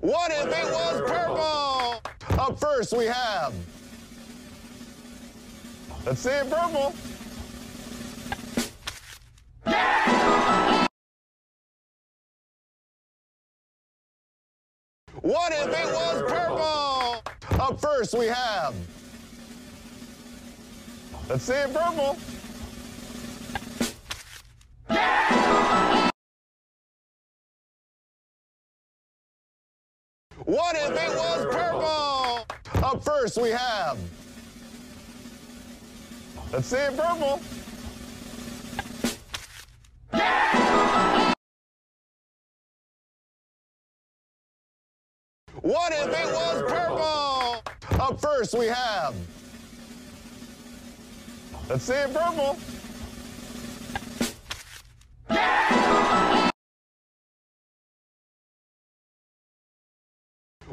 What if it was purple? Up first we have. Let's see it purple. What if it was purple? Up first we have. Let's see it purple. What if it was purple? Up first we have. Let's see it purple. What if it was purple? Up first we have. Let's see it purple.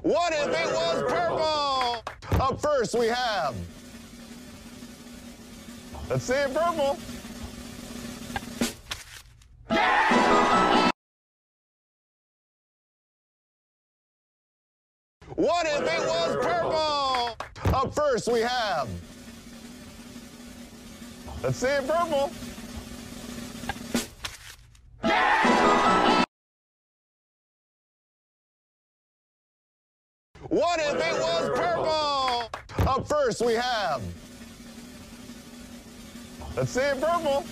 What if it was purple? Up first we have. Let's see it purple. What if it was purple? Up first we have. Let's see it purple. What if it was purple? Up first we have. Let's see it purple.